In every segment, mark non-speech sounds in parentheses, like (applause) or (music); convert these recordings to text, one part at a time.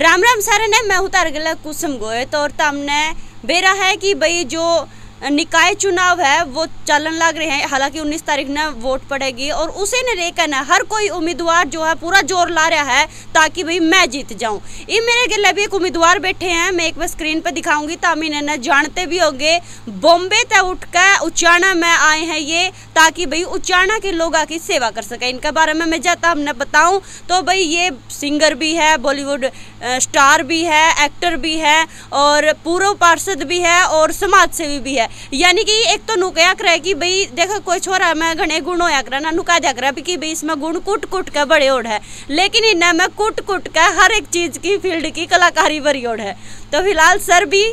राम राम सारे ने, मैं उतार गला कुसुम गोए तो और तमने बेरा है कि भाई जो निकाय चुनाव है, वो चलन लग रहे हैं। हालाँकि 19 तारीख ने वोट पड़ेगी और उसे ने लेकर ना हर कोई उम्मीदवार जो है, पूरा ज़ोर ला रहा है ताकि भाई मैं जीत जाऊँ। ये मेरे गले भी एक उम्मीदवार बैठे हैं, मैं एक बार स्क्रीन पर दिखाऊँगी, तामी ने जानते भी होंगे। बॉम्बे तक उठ कर उच्चाणा में आए हैं ये, ताकि भाई उच्चाणा के लोग की सेवा कर सके। इनके बारे में मैं जाता हमने बताऊँ तो भाई ये सिंगर भी है बॉलीवुड स्टार भी है एक्टर भी है और पूर्व पार्षद भी है और समाज सेवी भी है। यानी कि एक तो नुकया करे कि भाई देखो कोई छोरा में घने गुण होया करे ना नुका जा करे कि भाई इसमें गुण कुट कुट के बड़े ओढ़ है। लेकिन इन्हें में कुट कुट के हर एक चीज़ की, फ़ील्ड की कलाकारी बड़ी ओढ़ है। तो फ़िलहाल सर भी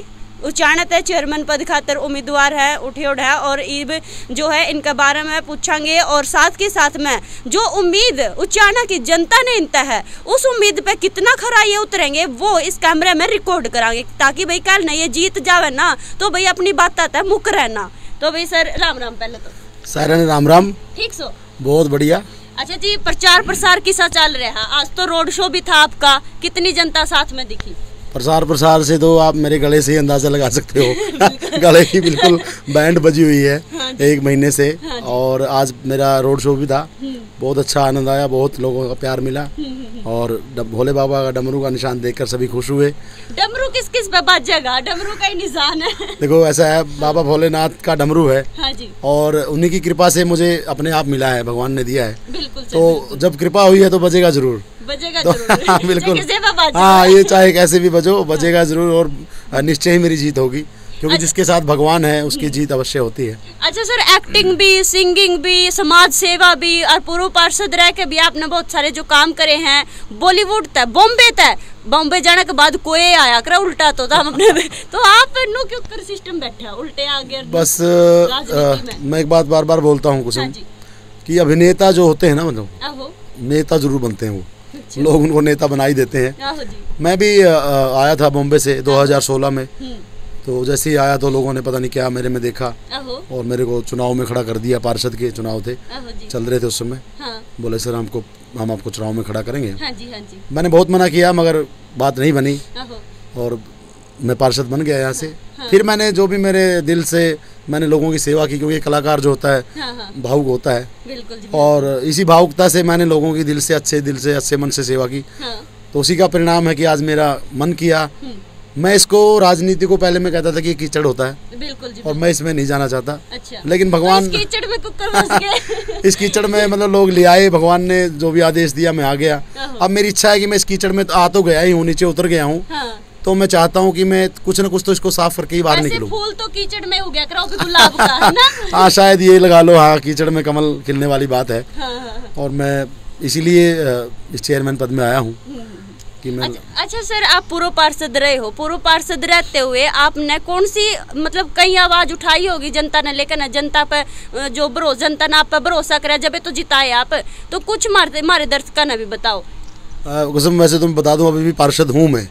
उच्चाणत है चेयरमैन पद खातर उम्मीदवार है उठियोड़ है और ईब जो है इनके बारे में पूछेंगे और साथ के साथ में जो उम्मीद उच्चाणा की जनता ने इनता है उस उम्मीद पे कितना खरा ये उतरेंगे वो इस कैमरे में रिकॉर्ड कराएँगे ताकि भाई कल ना ये जीत जावे ना तो भाई अपनी बात आता है मुक रहना। तो भाई सर राम राम पहले तो। सर राम राम। ठीक सो? बहुत बढ़िया। अच्छा जी प्रचार प्रसार किसा चल रहा है? आज तो रोड शो भी था आपका कितनी जनता साथ में दिखी? प्रसार प्रसार से तो आप मेरे गले से ही अंदाज़ा लगा सकते हो। (laughs) गले की बिल्कुल बैंड बजी हुई है हाँ एक महीने से। हाँ और आज मेरा रोड शो भी था। हम्म। बहुत अच्छा आनंद आया बहुत लोगों का प्यार मिला। हम्म, हम्म, और भोले बाबा का डमरू का निशान देखकर सभी खुश हुए। डमरू किस किस पे बाजेगा डमरू का ही निशान है। देखो ऐसा है बाबा भोलेनाथ का डमरू है। हाँ जी। और उन्हीं की कृपा से मुझे अपने आप मिला है भगवान ने दिया है। तो जब कृपा हुई है तो बजेगा ज़रूर। बजेगा तो, हाँ बिल्कुल। हाँ ये चाहे कैसे भी बजो बजेगा ज़रूर और निश्चय ही मेरी जीत होगी क्योंकि अच्छा, जिसके साथ भगवान है उसकी जीत अवश्य होती है। अच्छा सर एक्टिंग भी सिंगिंग भी समाज सेवा भी और पूर्व पार्षद रह के भी आपने बहुत सारे जो काम करे हैं बॉलीवुड तक बॉम्बे तक बॉम्बे जाने के बाद कोई आया कर उल्टा तो था अपने तो आप नो क्यों कर सिस्टम बैठा उल्टे आ गया बस आ, मैं। एक बात बार बार बोलता हूँ कुछ हाँ कि अभिनेता जो होते हैं ना मतलब नेता ज़रूर बनते हैं वो। लोग उनको नेता बना ही। देते हैं मैं भी आया था बॉम्बे से 2016 में। हम्म। तो जैसे ही आया तो लोगों ने पता नहीं क्या मेरे में देखा और मेरे को चुनाव में खड़ा कर दिया पार्षद के चुनाव थे। चल रहे थे उस समय। हाँ। बोले सर हमको हम आपको चुनाव में खड़ा करेंगे। हाँ जी, हाँ जी। मैंने बहुत मना किया मगर बात नहीं बनी। और मैं पार्षद बन गया यहाँ से। हाँ। फिर मैंने जो भी मेरे दिल से मैंने लोगों की सेवा की क्योंकि कलाकार जो होता है हाँ, हाँ। भावुक होता है। बिल्कुल और इसी भावुकता से मैंने लोगों की दिल से अच्छे दिल से अच्छे मन से सेवा की। हाँ। तो उसी का परिणाम है कि आज मेरा मन किया। हम्म। मैं इसको राजनीति को पहले मैं कहता था कि कीचड़ होता है। बिल्कुल जी और मैं इसमें नहीं जाना चाहता। अच्छा। लेकिन भगवान तो इस कीचड़ में कुकर (laughs) इस कीचड़ में मतलब लोग ले आए भगवान ने जो भी आदेश दिया मैं आ गया। अब मेरी इच्छा है कि मैं इस कीचड़ में तो आ तो गया ही हूँ नीचे उतर गया हूँ। तो मैं चाहता हूँ कि मैं कुछ ना कुछ तो इसको साफ़ करके ही बाहर निकलूं। फूल तो कीचड़ में हो गया करो गुलाब का है ना? (laughs) हाँ शायद ये लगा लो। हाँ कीचड़ में कमल खिलने वाली बात है। हाँ, हाँ, हाँ। और मैं इसीलिए इस चेयरमैन पद में आया हूँ। कि मैं अच्छा, अच्छा सर आप पूर्व पार्षद रहे हो। पूर्व पार्षद रहते हुए आपने कौन सी मतलब कई आवाज़ उठाई होगी जनता ने लेकिन जनता पर जो भरोसा जनता ने आप पर भरोसा करा जब तो जिताए आप तो कुछ मारे मारे दर्शकों ने भी बताओ। कसम वैसे तुम बता दूँ अभी भी पार्षद हूँ मैं।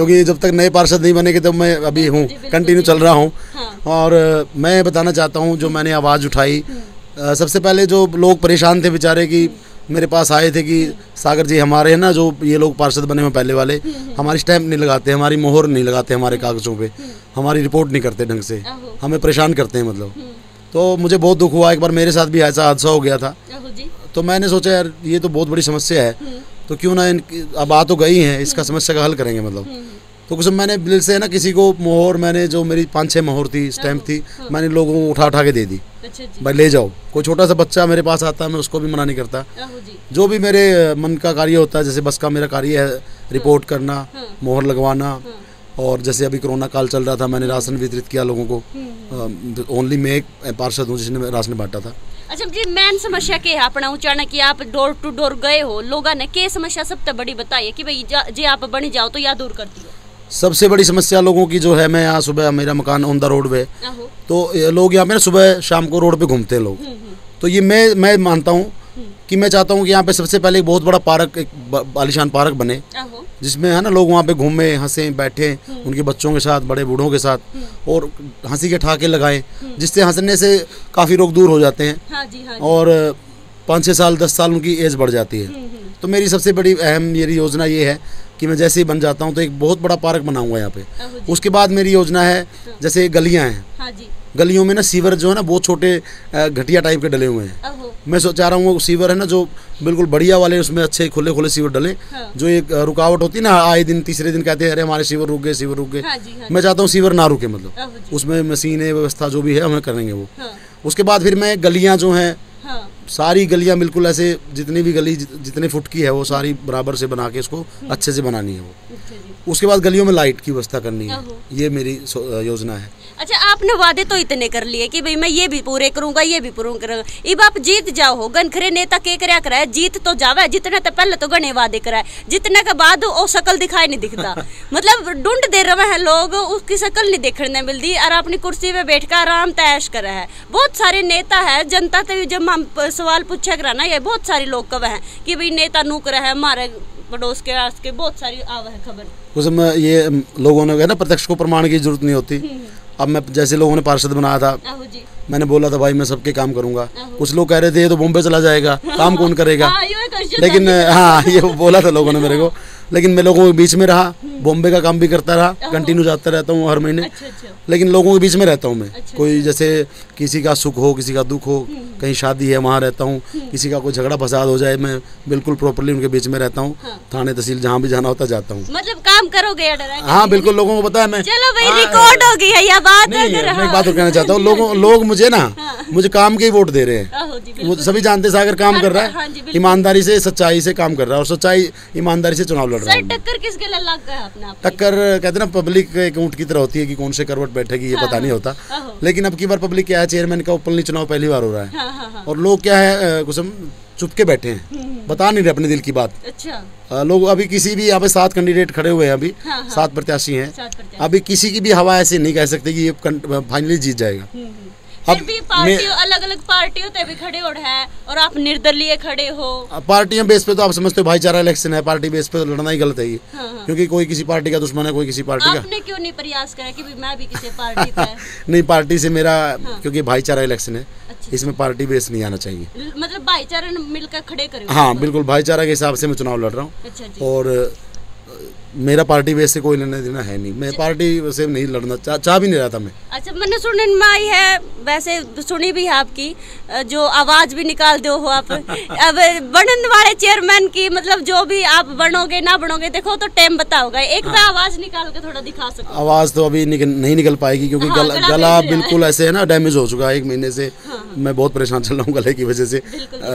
क्योंकि जब तक नए पार्षद नहीं बनेंगे तब मैं अभी हूँ कंटिन्यू चल रहा हूँ। हाँ। और मैं बताना चाहता हूँ जो मैंने आवाज़ उठाई हम्म। सबसे पहले जो लोग परेशान थे बेचारे कि मेरे पास आए थे कि सागर जी हमारे हैं ना जो ये लोग पार्षद बने हुए पहले वाले हम्म, हम्म। हमारी स्टैंप नहीं लगाते हमारी मोहर नहीं लगाते हमारे कागज़ों पे हमारी रिपोर्ट नहीं करते ढंग से हमें परेशान करते हैं मतलब। तो मुझे बहुत दुख हुआ एक बार मेरे साथ भी ऐसा हादसा हो गया था। तो मैंने सोचा यार ये तो बहुत बड़ी समस्या है। तो क्यों ना इनकी अब आ तो गई हैं इसका समस्या का हल करेंगे मतलब। हम्म, हम्म। तो कुछ मैंने बिल से ना किसी को मोहर मैंने जो मेरी पाँच छः मोहर थी स्टैम्प थी हाँ, हाँ। मैंने लोगों को उठा उठा के दे दी। अच्छा भाई ले जाओ कोई छोटा सा बच्चा मेरे पास आता है मैं उसको भी मना नहीं करता। जो। भी मेरे मन का कार्य होता है जैसे बस का मेरा कार्य है रिपोर्ट हाँ, करना मोहर लगवाना और जैसे अभी कोरोना काल चल रहा था मैंने राशन वितरित किया लोगों को। ओनली मैं एक पार्षद हूँ जिसने राशन बांटा था। अच्छा जी मेन समस्या है अपना उच्चारण की आप डोर टू डोर गए हो। लोगों ने क्या समस्या सबसे बड़ी बताई है कि भाई जे आप बनी जाओ तो या दूर कर हो सबसे बड़ी समस्या लोगों की जो है मैं यहाँ सुबह मेरा मकान ऑन द रोड पे तो लोग यहाँ पे सुबह शाम को रोड पे घूमते हैं लोग। हम्म, हम्म। तो ये मैं मैं मानता हूँ कि मैं चाहता हूँ कि यहाँ पे सबसे पहले एक बहुत बड़ा पार्क एक आलिशान पार्क बने। जिसमें है ना लोग वहाँ पे घूमे हंसे बैठे हम्म। उनके बच्चों के साथ बड़े बूढ़ों के साथ हम्म। और हँसी के ठाके लगाए हम्म। जिससे हंसने से काफ़ी रोग दूर हो जाते हैं। हाँ जी, हाँ जी। और पाँच छः साल दस साल उनकी एज बढ़ जाती है। तो मेरी सबसे बड़ी अहम मेरी योजना ये है कि मैं जैसे ही बन जाता हूँ तो एक बहुत बड़ा पार्क बनाऊँगा यहाँ पे। उसके बाद मेरी योजना है जैसे गलियाँ हैं। हाँ गलियों में ना सीवर जो है ना बहुत छोटे घटिया टाइप के डले हुए हैं। मैं सोचा चाह रहा हूँ वो सीवर है ना जो बिल्कुल बढ़िया वाले उसमें अच्छे खुले खुले सीवर डले। हाँ। जो एक रुकावट होती है ना आए दिन तीसरे दिन कहते हैं अरे हमारे सीवर रुक गए सीवर रुक गए। हाँ हाँ मैं चाहता हूँ सीवर ना रुके मतलब। उसमें मशीनें व्यवस्था जो भी है हमें करेंगे वो। हाँ। उसके बाद फिर मैं गलियाँ जो हाँ सारी गलियाँ बिल्कुल ऐसे जितनी भी गली जितने फुट की है वो सारी बराबर से बना के उसको अच्छे से बनानी है वो। अच्छा उसके बाद गलियों में लाइट की व्यवस्था करनी है। ये मेरी योजना है। अच्छा आपने वादे तो इतने कर लिए कि भाई मैं ये भी पूरे करूँगा ये भी पूरा करूँगा। अब आप जीत जाओ हो गनखरे नेता के करया कराए जीत तो जावे जितने तो पहले तो गने वादे कराए। जितने के बाद वो शकल दिखाई नहीं दिखता। (laughs) मतलब ढूंढ दे रहे हैं लोग उसकी शकल नहीं देखने मिलती और अपनी कुर्सी पे बैठ कर आराम तैश कर रहा है। बहुत सारे नेता है जनता से भी जब हम सवाल पूछा करा ना ये बहुत सारे लोग कब है कि भाई नेता नूक रहा है हमारे पड़ोस के आस के बहुत सारी आवा है खबर। उसमें ये लोगों ने कहा ना प्रत्यक्ष को प्रमाण की ज़रूरत नहीं होती। अब मैं जैसे लोगों ने पार्षद बनाया था जी। मैंने बोला था भाई मैं सबके काम करूँगा। कुछ लोग कह रहे थे ये तो बॉम्बे चला जाएगा काम कौन करेगा? हाँ, (laughs) लेकिन हाँ ये बोला था लोगों ने मेरे को। (laughs) लेकिन मैं लोगों के बीच में रहा बॉम्बे का काम भी करता रहा कंटिन्यू जाता रहता हूँ हर महीने। अच्छा अच्छा। लेकिन लोगों के बीच में रहता हूँ मैं। अच्छा, कोई जैसे किसी का सुख हो किसी का दुख हो कहीं शादी है वहाँ रहता हूँ। किसी का कोई झगड़ा फसाद हो जाए मैं बिल्कुल प्रॉपरली उनके बीच में रहता हूँ। हाँ। थाने तहसील जहाँ भी जाना होता जाता हूँ। मतलब काम करोगे हाँ बिल्कुल लोगों को पता है मैं। चलो भाई हाँ, रिकॉर्ड हो गई है यह बात मैं हाँ। एक बात और कहना चाहता हूँ। (laughs) लोगों लोग मुझे ना मुझे काम के ही वोट दे रहे हैं। वो सभी जानते हैं सागर काम कर रहा हाँ। है ईमानदारी से सच्चाई से काम कर रहा है और सच्चाई ईमानदारी से चुनाव लड़ रहा सर टक्कर किसके लिए लग गया अपने टक्कर कहते ना पब्लिक एक ऊँट की तरह होती है कि कौन से करवट बैठेगी ये पता नहीं होता। आहो लेकिन अब की बार पब्लिक क्या है चेयरमैन का ओपनली चुनाव पहली बार हो रहा है। हाँ हाँ हाँ। और लोग क्या है कुछ हम चुप के बैठे हैं। बता नहीं रहे अपने दिल की बात। अच्छा। लोग अभी किसी भी यहाँ पे सात कैंडिडेट खड़े हुए हैं अभी। हाँ, हाँ। सात प्रत्याशी हैं। अभी किसी की भी हवा ऐसे नहीं कह सकते कि ये फाइनली जीत जाएगा। हम्म, हम्म। फिर भी पार्टी अलग अलग पार्टियों ते भी खड़े हो है और आप निर्दलीय खड़े हो। पार्टियाँ बेस पे तो आप समझते हो भाईचारा इलेक्शन है पार्टी बेस पे तो लड़ना ही गलत है ये। हाँ, हाँ। क्योंकि कोई किसी पार्टी का दुश्मन है कोई किसी पार्टी का। आपने क्यों नहीं प्रयास करा कि भी मैं भी किसी पार्टी का (laughs) नहीं पार्टी से मेरा क्योंकि भाईचारा इलेक्शन है अच्छा। इसमें पार्टी बेस नहीं आना चाहिए। मतलब भाईचारा मिलकर खड़े करे। हो। हाँ बिल्कुल भाईचारा के हिसाब से मैं चुनाव लड़ रहा हूँ। अच्छा और मेरा पार्टी बेस से कोई लेना देना है नहीं। मैं पार्टी से नहीं लड़ना चाह चाह भी नहीं रहा था मैं। अच्छा मैंने सुनने में आई है वैसे सुनी भी है आपकी जो आवाज़ भी निकाल दो हो आप। (laughs) अब बनने वाले चेयरमैन की मतलब जो भी आप बनोगे ना बनोगे देखो तो टाइम बताओगा। एक बार आवाज़ निकाल के थोड़ा दिखा सको। आवाज़ तो अभी निकल, नहीं निकल पाएगी क्योंकि हाँ, गला, गला है। बिल्कुल ऐसे है ना डैमेज हो चुका है एक महीने से। मैं बहुत परेशान चल रहा हूँ गले की वजह से।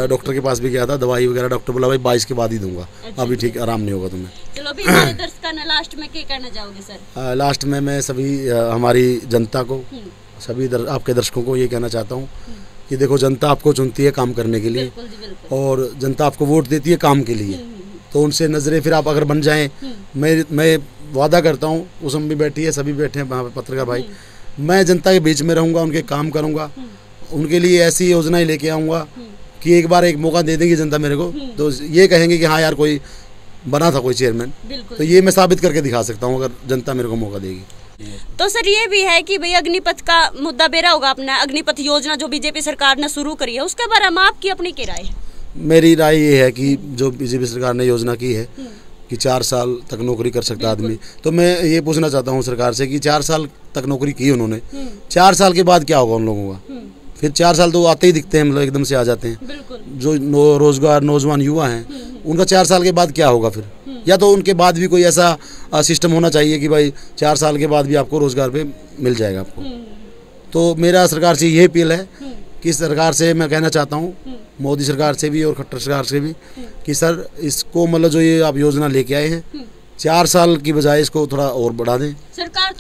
डॉक्टर के पास भी गया था दवाई वगैरह डॉक्टर बोला भाई बाईस के बाद ही दूँगा। अच्छा, अभी ठीक आराम नहीं होगा तुम्हें। चलो अभी हमारे दर्शकों ने लास्ट में क्या कहना चाहोगे सर लास्ट में मैं सभी हमारी जनता को हम्म, सभी दर, आपके दर्शकों को ये कहना चाहता हूँ कि देखो जनता आपको चुनती है काम करने के लिए बिल्कुल जी बिल्कुल। और जनता आपको वोट देती है काम के लिए। तो उनसे नज़रें फिर आप अगर बन जाएँ मैं मैं वादा करता हूँ उसम भी बैठी है सभी बैठे हैं वहाँ पे पत्रकार भाई। मैं जनता के बीच में रहूँगा उनके काम करूँगा उनके लिए ऐसी योजनाएँ लेके आऊँगा कि एक बार एक मौका दे देंगी जनता मेरे को। तो ये कहेंगे कि हाँ यार कोई बना था कोई चेयरमैन तो ये मैं साबित करके दिखा सकता हूँ अगर जनता मेरे को मौका देगी। तो सर ये भी है कि भाई अग्निपथ का मुद्दा बेरा होगा अपना अग्निपथ योजना जो बीजेपी सरकार ने शुरू करी है उसके बारे में आपकी अपनी क्या राय है? मेरी राय ये है कि जो बीजेपी सरकार ने योजना की है कि चार साल तक नौकरी कर सकता आदमी। तो मैं ये पूछना चाहता हूँ सरकार से कि चार साल तक नौकरी की उन्होंने चार साल के बाद क्या होगा उन लोगों का? फिर चार साल तो आते ही दिखते हैं मतलब एकदम से आ जाते हैं। जो रोज़गार नौजवान युवा हैं उनका चार साल के बाद क्या होगा फिर? या तो उनके बाद भी कोई ऐसा सिस्टम होना चाहिए कि भाई चार साल के बाद भी आपको रोज़गार पे मिल जाएगा आपको। तो मेरा सरकार से ये अपील है कि सरकार से मैं कहना चाहता हूँ मोदी सरकार से भी और खट्टर सरकार से भी कि सर इसको मतलब जो ये आप योजना लेके आए हैं चार साल की बजाय इसको थोड़ा और बढ़ा दें।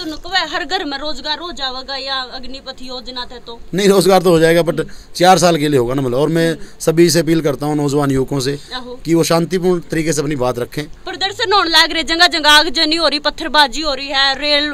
तो नुकवा हर घर में रोज़गार हो जाएगा या अग्निपथ योजना थे तो नहीं रोज़गार तो हो जाएगा बट चार साल के लिए होगा ना मतलब और मैं सभी से अपील करता हूँ नौजवान युवकों से कि वो शांतिपूर्ण तरीके से अपनी बात रखें प्रदर्शन होने लग रहे जगह जगह आगजनी हो रही पत्थरबाजी हो रही है रेल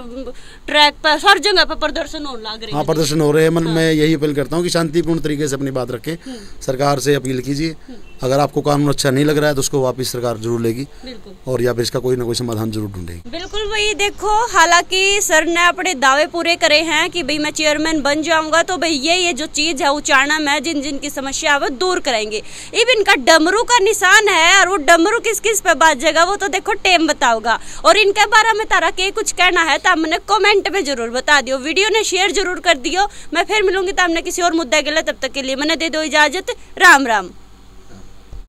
ट्रैक पर हर जगह पर प्रदर्शन होने लग रहे हाँ प्रदर्शन हो रहे हैं मतलब मैं यही अपील करता हूँ कि शांतिपूर्ण तरीके से अपनी बात रखें सरकार से अपील कीजिए अगर आपको कानून अच्छा नहीं लग रहा है तो उसको वापस सरकार ज़रूर लेगी। बिल्कुल। और या फिर इसका कोई ना कोई समाधान ज़रूर ढूंढेगी। बिल्कुल भाई देखो हालाँकि सर ने अपने दावे पूरे करे हैं कि भाई मैं चेयरमैन बन जाऊँगा तो भाई ये ये जो चीज़ है उचारना में जिन जिन की समस्या है वो दूर करेंगे। इवन इनका डमरू का निशान है और वो डमरू किस किस पे बात जाएगा वो तो देखो टेम बताओगा। और इनके बारे में तारा के कुछ कहना है तो हमने कमेंट में ज़रूर बता दियो। वीडियो ने शेयर ज़रूर कर दियो। मैं फिर मिलूँगी तो हमने किसी और मुद्दे के लिए तब तक के लिए मैंने दे दो इजाज़त। राम राम।